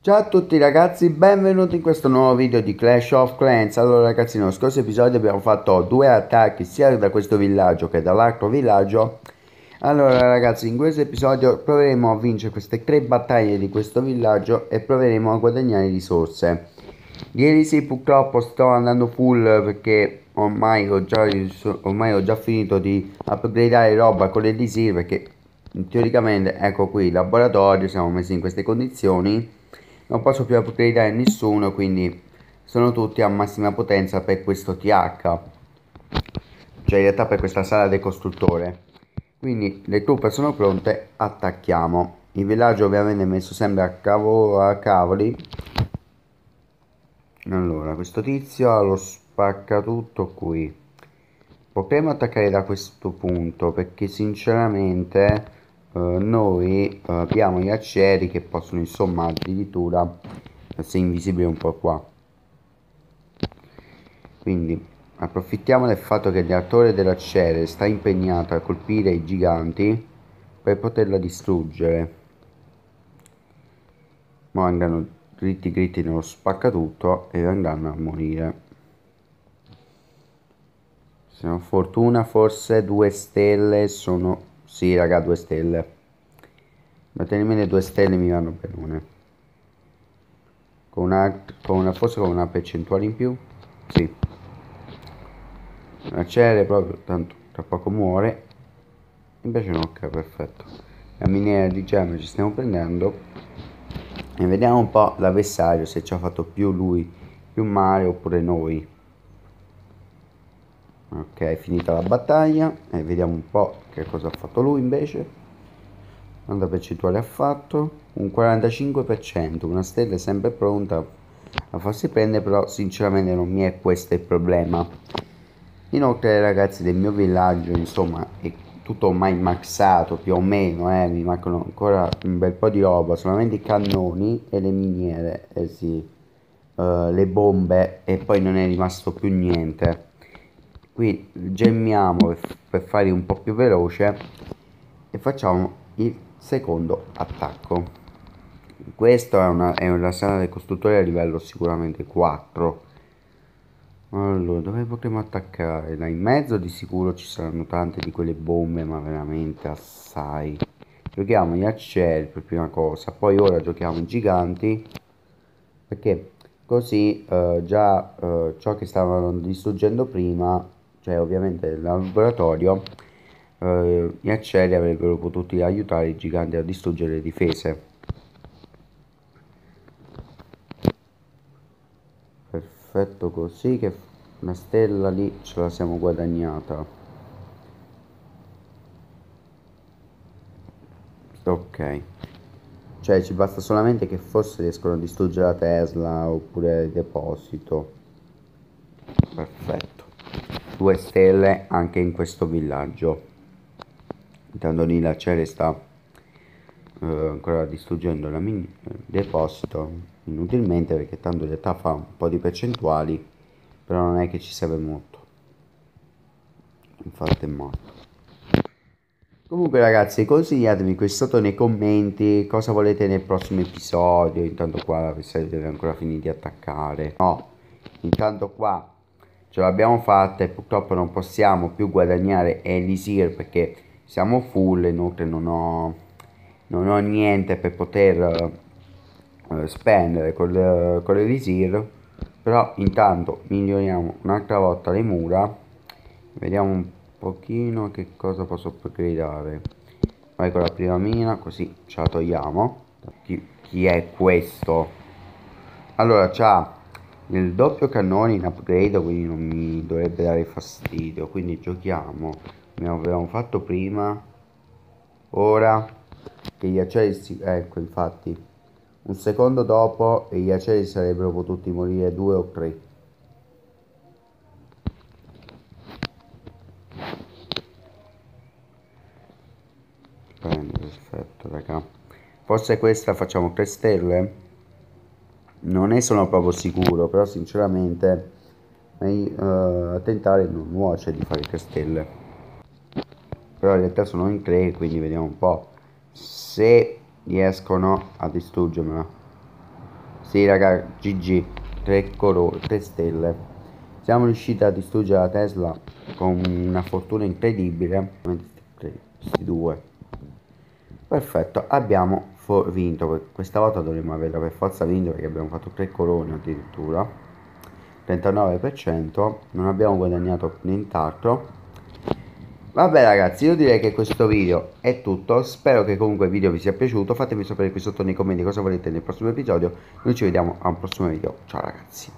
Ciao a tutti ragazzi, benvenuti in questo nuovo video di Clash of Clans. Allora ragazzi, nello scorso episodio abbiamo fatto due attacchi sia da questo villaggio che dall'altro villaggio. Allora ragazzi, in questo episodio proveremo a vincere queste tre battaglie di questo villaggio e proveremo a guadagnare risorse. Ieri sì, purtroppo sto andando full perché ormai ho già, ormai ho già finito di upgradare roba con l'elisir perché teoricamente ecco qui il laboratorio, siamo messi in queste condizioni non posso più upgradare nessuno quindi sono tutti a massima potenza per questo TH cioè in realtà per questa sala del costruttore. Quindi le truppe sono pronte attacchiamo. Il villaggio ovviamente è messo sempre a, cavo a cavoli. Allora questo tizio ha lo spacca tutto qui. Potremmo attaccare da questo punto perché sinceramente eh, noi uh, abbiamo gli aceri che possono insomma addirittura essere invisibili un po' qua. Quindi approfittiamo del fatto che il reattore dell'acere sta impegnato a colpire i giganti per poterla distruggere. Ma andranno dritti dritti nello spaccatutto e andranno a morire se fortuna forse due stelle sono sì, raga, due stelle. Mettermi le due stelle mi vanno bene. Con una, con una, forse con una percentuale in più? Sì. L'acciaio proprio, tanto tra poco muore. Invece no, ok, perfetto. La miniera di gemme ci stiamo prendendo. E vediamo un po' l'avversario, se ci ha fatto più lui, più male oppure noi ok finita la battaglia e vediamo un po' che cosa ha fatto lui invece. Quanta percentuale ha fatto? Un 45% una stella è sempre pronta a farsi prendere però sinceramente non mi è questo il problema. Inoltre ragazzi del mio villaggio insomma è tutto ormai maxato più o meno eh, mi mancano ancora un bel po' di roba solamente i cannoni e le miniere eh sì uh, le bombe e poi non è rimasto più niente qui gemmiamo per fare un po' più veloce e facciamo il secondo attacco. Questa è una, è una sala del costruttore a livello sicuramente 4 allora dove potremo attaccare? Là in mezzo di sicuro ci saranno tante di quelle bombe ma veramente assai. Giochiamo gli aceri per prima cosa. Poi ora giochiamo i giganti perché così eh, già eh, ciò che stavano distruggendo prima cioè ovviamente nel laboratorio eh, gli aceri avrebbero potuto aiutare i giganti a distruggere le difese. Perfetto così che una stella lì ce la siamo guadagnata. Ok. Cioè ci basta solamente che forse riescono a distruggere la Tesla oppure il deposito. Perfetto 2 stelle anche in questo villaggio. Intanto lì la cere sta eh, ancora distruggendo la mini il deposito inutilmente perché tanto in realtà fa un po' di percentuali però non è che ci serve molto. Infatti è morto comunque ragazzi consigliatemi qui sotto nei commenti cosa volete nel prossimo episodio. Intanto qua l'avversario deve ancora finire di attaccare. No intanto qua ce l'abbiamo fatta e purtroppo non possiamo più guadagnare Elisir perché siamo full inoltre non ho, non ho niente per poter uh, spendere con, con l'Elisir. Però intanto miglioriamo un'altra volta le mura. Vediamo un pochino che cosa posso upgradare. Vai con la prima mina così ce la togliamo. Chi, chi è questo? Allora c'ha nel doppio cannone in upgrade quindi non mi dovrebbe dare fastidio. Quindi giochiamo. Come avevamo fatto prima. Ora che gli aceri si... ecco infatti un secondo dopo e gli aceri sarebbero potuti morire due o tre. Bene perfetto raga. Forse questa facciamo 3 stelle non ne sono proprio sicuro però sinceramente a tentare non nuoce di fare 3 stelle però in realtà sono in 3 quindi vediamo un po' se riescono a distruggermela. Sì raga GG 3 corone 3 stelle. Siamo riusciti a distruggere la Tesla con una fortuna incredibile. Questi due. Perfetto abbiamo vinto questa volta dovremmo averla per forza vinto perché abbiamo fatto 3 corone addirittura. 39% non abbiamo guadagnato nient'altro. Vabbè ragazzi, io direi che questo video è tutto, spero che comunque il video vi sia piaciuto, fatemi sapere qui sotto nei commenti cosa volete nel prossimo episodio, noi ci vediamo a un prossimo video, ciao ragazzi.